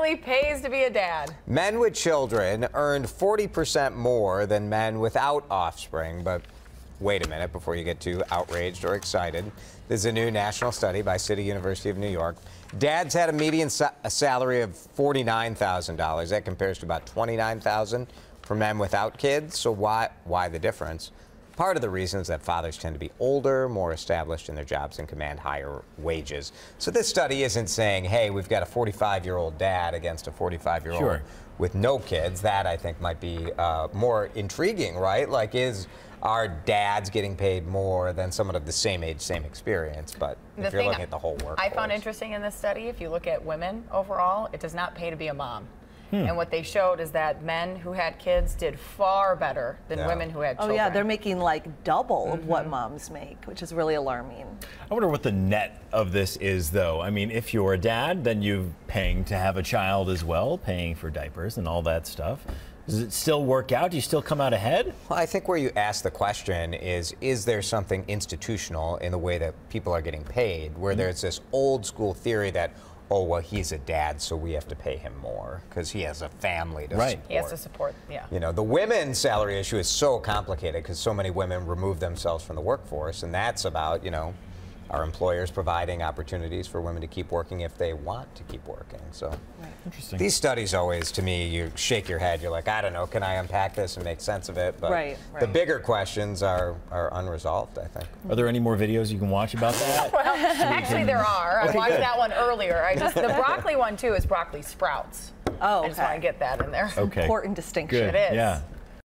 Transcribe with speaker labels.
Speaker 1: really pays to be a dad.
Speaker 2: Men with children earned 40% more than men without offspring, but wait a minute before you get too outraged or excited. This is a new national study by City University of New York. Dads had a median sa a salary of $49,000. That compares to about 29,000 for men without kids. So why why the difference? Part of the reason is that fathers tend to be older, more established in their jobs, and command higher wages. So this study isn't saying, hey, we've got a 45 year old dad against a 45 year old
Speaker 3: Sure.
Speaker 2: with no kids. That I think might be uh, more intriguing, right? Like, is our dads getting paid more than someone of the same age, same experience? But if you're looking at the whole workforce.
Speaker 1: I found interesting in this study, if you look at women overall, it does not pay to be a mom. And what they showed is that men who had kids did far better than
Speaker 2: Yeah.
Speaker 1: women who had
Speaker 4: Oh yeah, they're making like double
Speaker 1: Mm-hmm.
Speaker 4: what moms make, which is really alarming.
Speaker 3: I wonder what the net of this is, though. I mean, if you're a dad, then you're paying to have a child as well, paying for diapers and all that stuff. Does it still work out? Do you still come out ahead?
Speaker 2: Well, I think where you ask the question is is there something institutional in the way that people are getting paid, where there's this old school theory that, oh, well, he's a dad, so we have to pay him more because he has a family to
Speaker 3: Right.
Speaker 2: support.
Speaker 1: he has to support, yeah.
Speaker 2: You know, the women's salary issue is so complicated because so many women remove themselves from the workforce, and that's about, you know, our employers providing opportunities for women to keep working if they want to keep working. So
Speaker 3: Interesting.
Speaker 2: these studies always, to me, you shake your head. You're like, I don't know, can I unpack this and make sense of it? But
Speaker 4: Right,
Speaker 2: the bigger questions are, are unresolved, I think.
Speaker 3: Are there any more videos you can watch about that?
Speaker 1: Well, actually, there are. I watched
Speaker 3: good.
Speaker 1: that one earlier. I just the broccoli one too is broccoli sprouts.
Speaker 4: Oh,
Speaker 1: I just want to get that in there.
Speaker 3: Okay.
Speaker 4: Important distinction.
Speaker 3: Good.
Speaker 1: It is.
Speaker 3: Yeah.